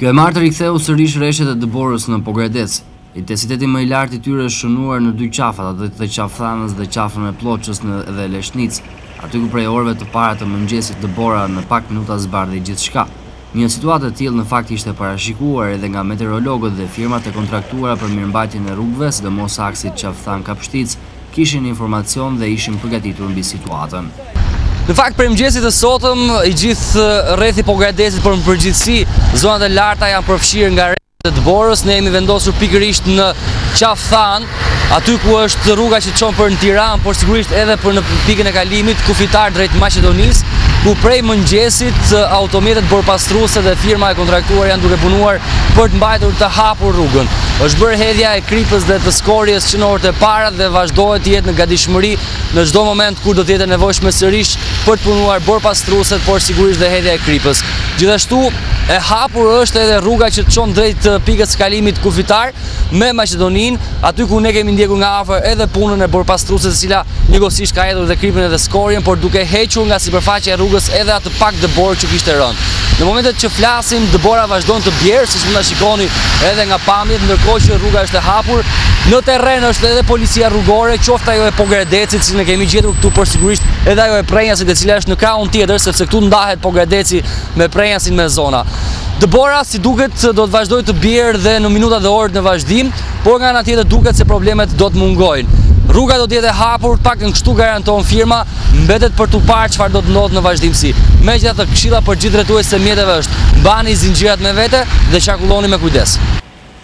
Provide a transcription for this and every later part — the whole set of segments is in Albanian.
Kjo e martë riktheu sërish reshjet e dëborës në Pogradec. Intensiteti më i lartë i tyre është shënuar në dy qafat, atë të Qafë-Thanës dhe Qafën e Plloçës dhe Leshnicë, aty ku prej orëve të para të mëngjesit dëbora në pak minuta zbardhi gjithçka. Një situatë e tillë në fakt ishte parashikuar edhe nga meteorologët dhe firmat e kontraktuara për mirëmbajtjen e rrugëve, sidomos aksit Qafë-Thanë-Kapshticë, Kishin informacion dhe ishin përgatitur mbi situatën. Në fakt prej mëngjesit të sotëm i gjithë rrethi i Pogradecit por në përgjithësi zonat e larta janë përfshirë nga reshjet e borës. Ne jemi vendosur pikërisht në Qafë Thanë, aty ku është rruga që çon për në Tiranë, por sigurisht edhe për në pikën e kalimit kufitar drejt Maqedonisë, ku prej mëngjesit automjetet borëpastruese dhe firma e kontraktuar janë duke punuar për të mbajtur të hapur rrugën. Është bërë hedhja e kripës dhe të skorjes që në orët e para dhe vazhdohet të jetë në gatishmëri në çdo moment kur do të jetë e nevojshme sërish për të punuar borëpastruesja, por sigurisht dhe hedhja e kripës. Gjithashtu, e hapur është edhe rruga që çon drejt pikës së kalimit kufitar me Maqedoninë, aty ku ne kemi ndjekur nga afër edhe punën e borëpastrueses e cila njëkohësisht ka hedhur dhe kripën edhe skorjen, por duke hequr nga sipërfaqja e rrugës edhe atë pak dëborë që kishte rënë. Në momentet që flasim, dëbora vazhdon të bjerë, siç mund ta shikoni edhe nga pamjet, ndërkohë që rruga është e hapur. Në terren është edhe policia rrugore, qoftë ajo e Pogradecit, siç ne kemi gjetur këtu, por sigurisht edhe ajo e Prenjasit, e cila është në krahun tjetër, sepse këtu ndahet Pogradeci me Prenjasin me zona. Dëbora, si duket, do të vazhdojë të bjerë dhe në minutat dhe orët në vazhdim. por nga ana tjetër duket se problemet do të mungojnë. Rruga do të jetë e hapur, të paktën kështu garanton firma, mbetet për t'u parë çfarë do të ndodhë në vazhdimësi. Megjithatë, këshilla për gjithë drejtuesit e mjeteve është, mbani zinxhirat me vete dhe qarkulloni me kujdes.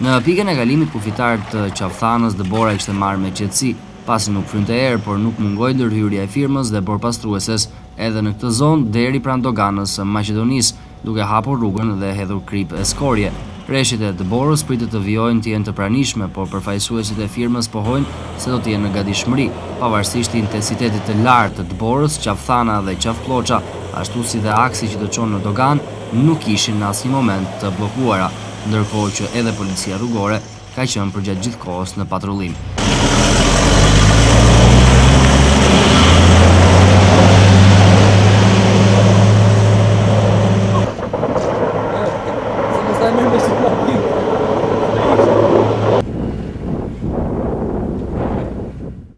Në pikën e kalimit kufitar të Qafthanës dëbora ishte marrë me qetësi, pasi nuk frynte erë, por nuk mungoi ndërhyrja e firmës dhe borëpastrueses edhe në këtë zonë deri pranë doganës së Maqedonisë, duke hapur rrugën dhe hedhur kripë e skorje. Reshjet e dëborës pritet të vijojnë të jenë të pranishme, por përfaqësuesit e firmës pohojnë se do të jenë në gatishmëri, pavarësisht intensitetit të lartë të dëborës, Qafë-Thana dhe Qafë-Plloça, ashtu si dhe aksi që të çon në doganë, nuk ishin në asnjë moment të bllokuara, ndërkohë që edhe Policia Rrugore ka qenë përgjatë gjithë kohës në patrullim.